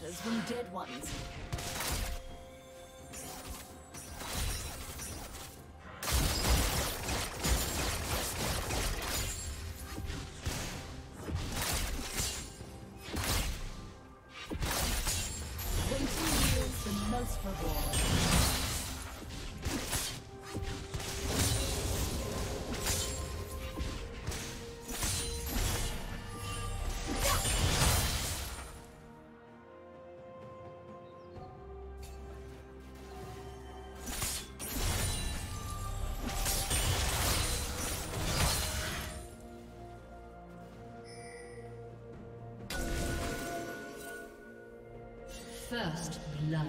Hunters from dead ones. First blood.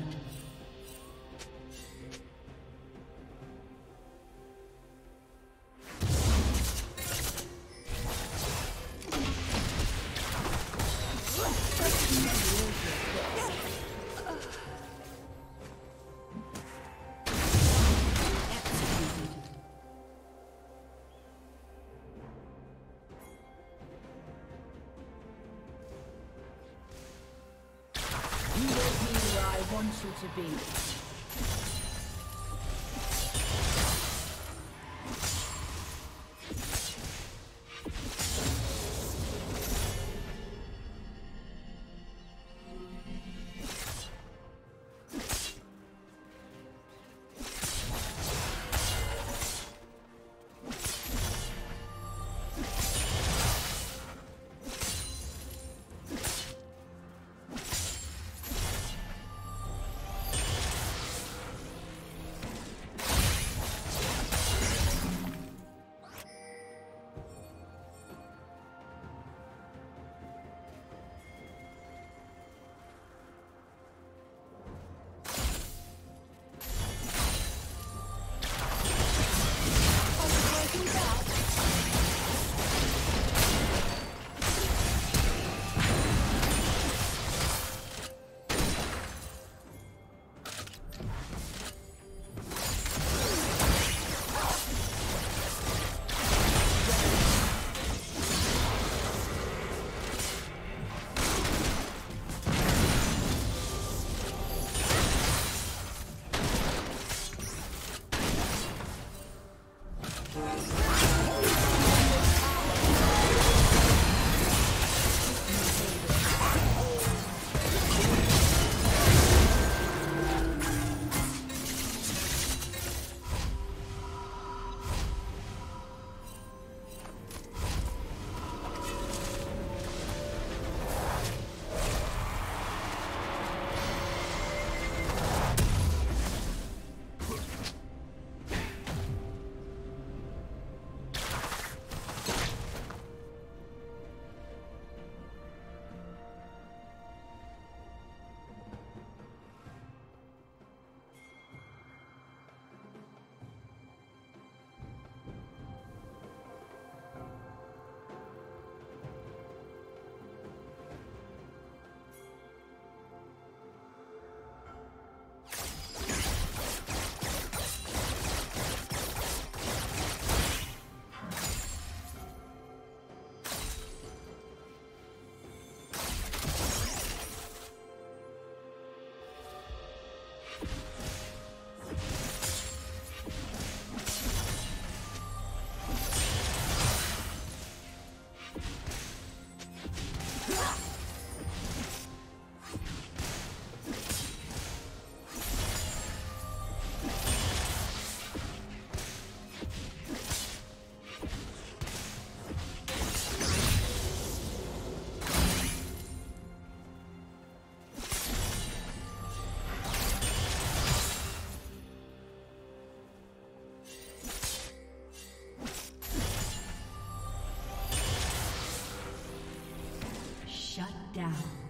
Down.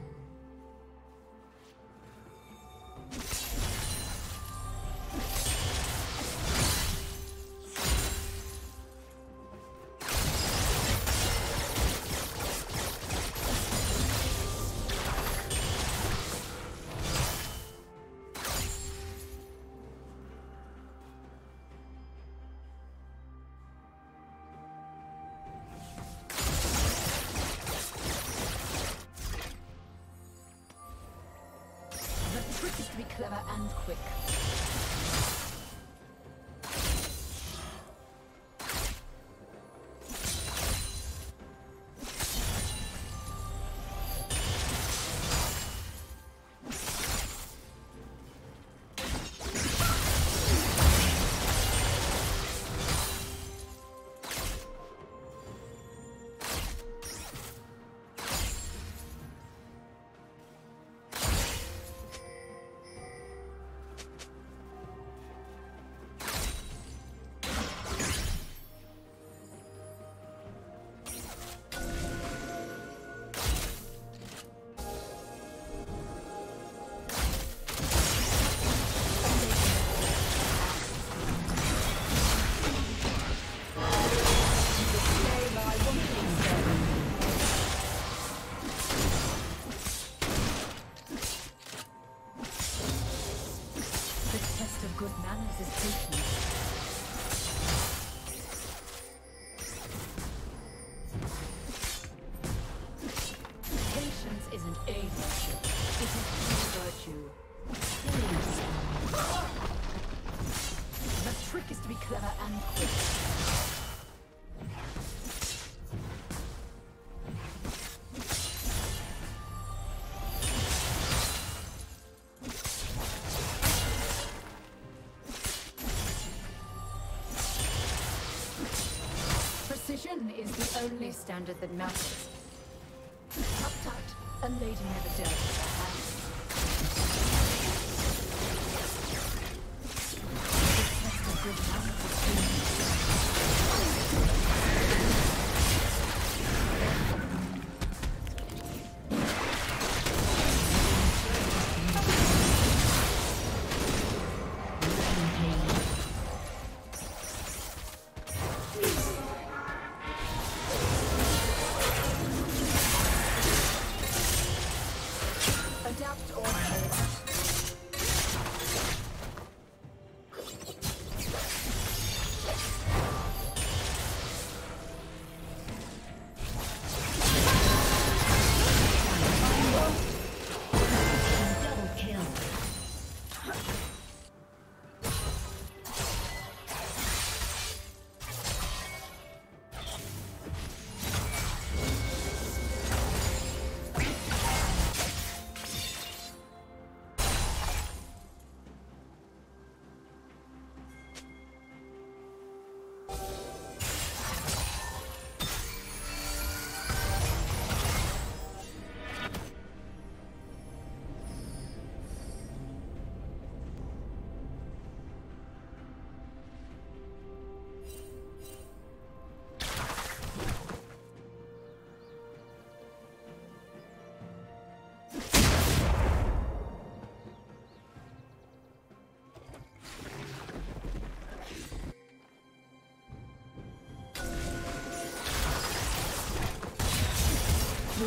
Isn't a virtue, it is virtue. The trick is to be clever and quick. Precision is the only standard that matters. Tut, lady never dealt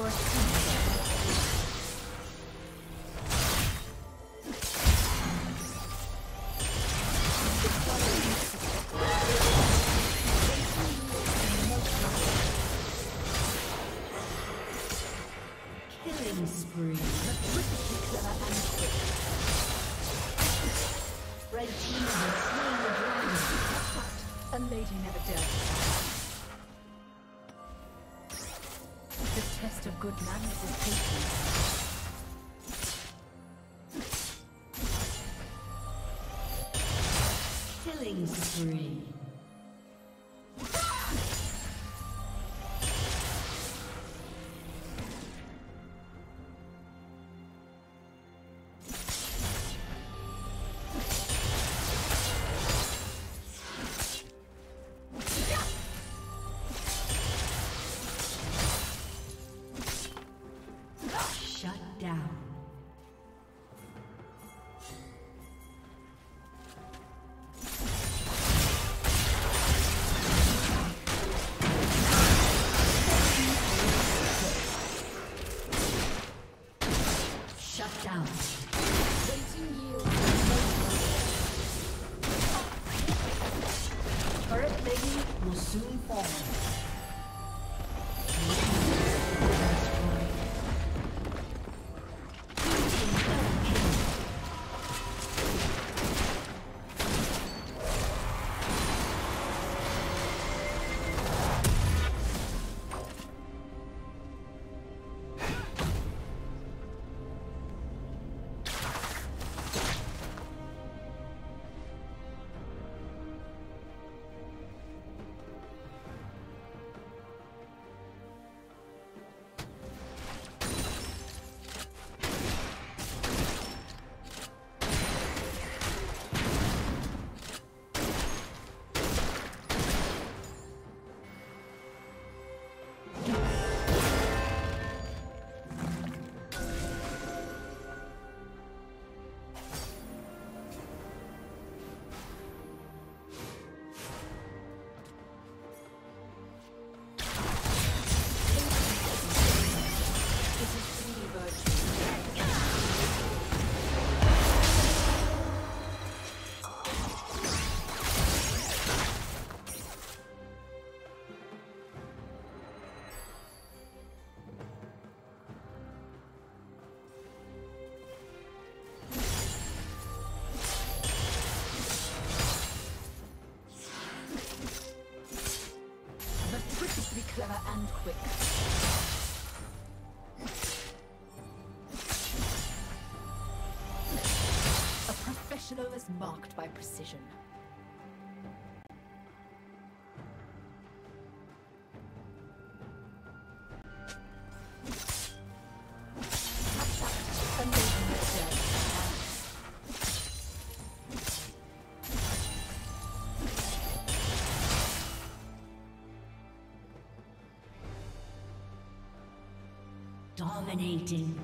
Your team. Test of good manners is patience. Killing spree. Professional is marked by precision. Dominating.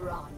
run.